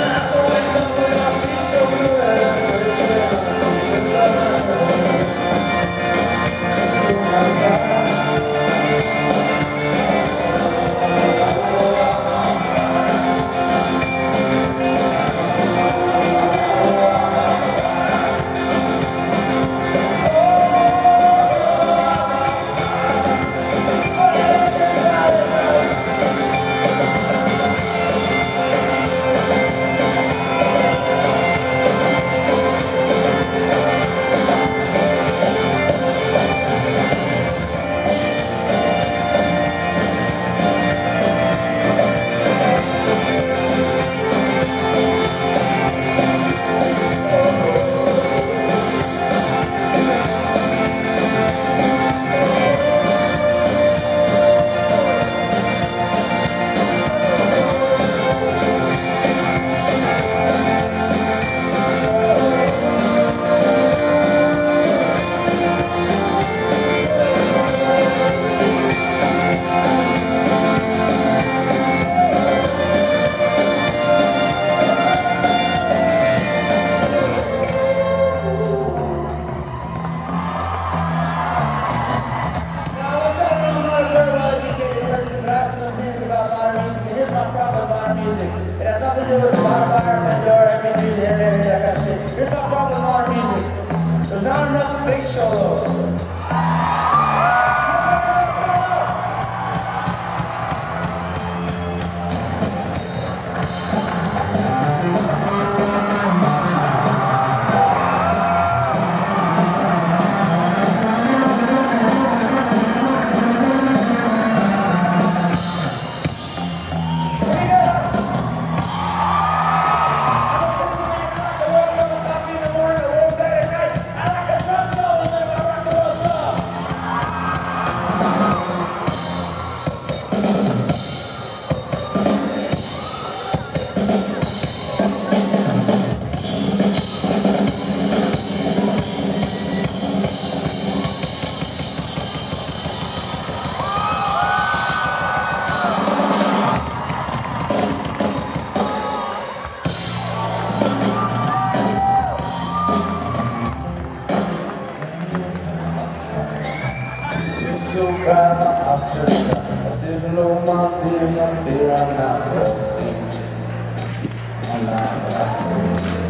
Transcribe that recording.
and I saw it I see so good. come from with modern music. It has nothing to do with Spotify or Pandora, I mean music, internet, that kind of shit. Here's my problem with modern music. There's not enough bass solos. Suka maafsirka Masih lo mati mafira na kasi Wala kasi